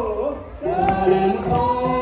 Come. Darling,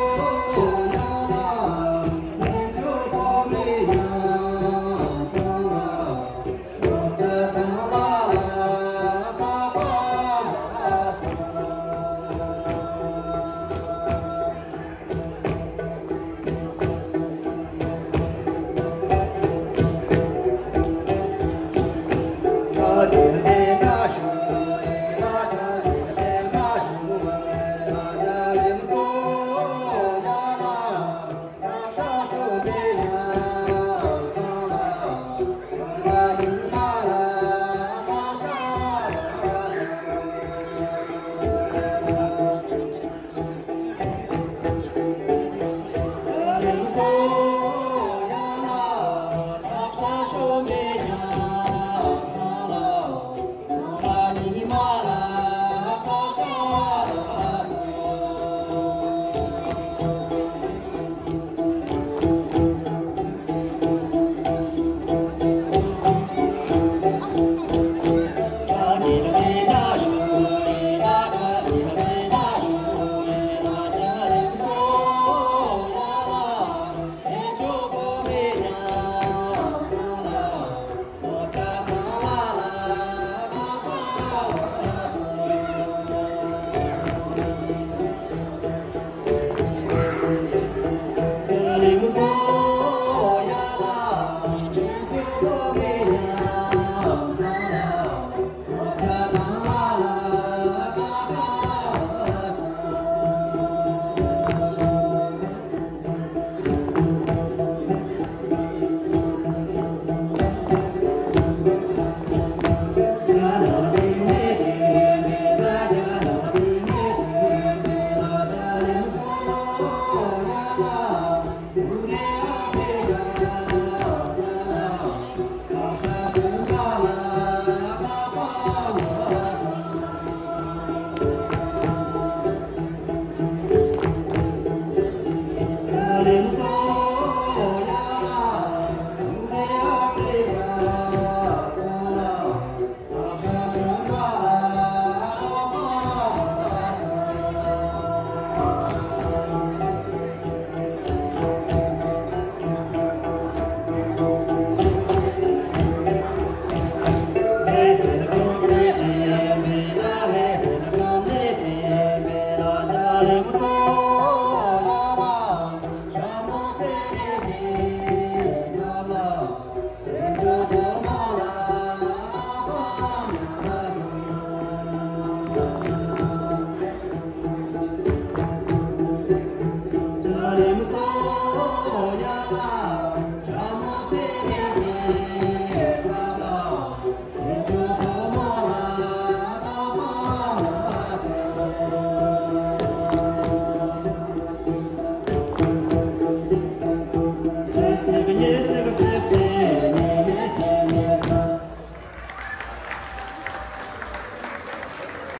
palavra.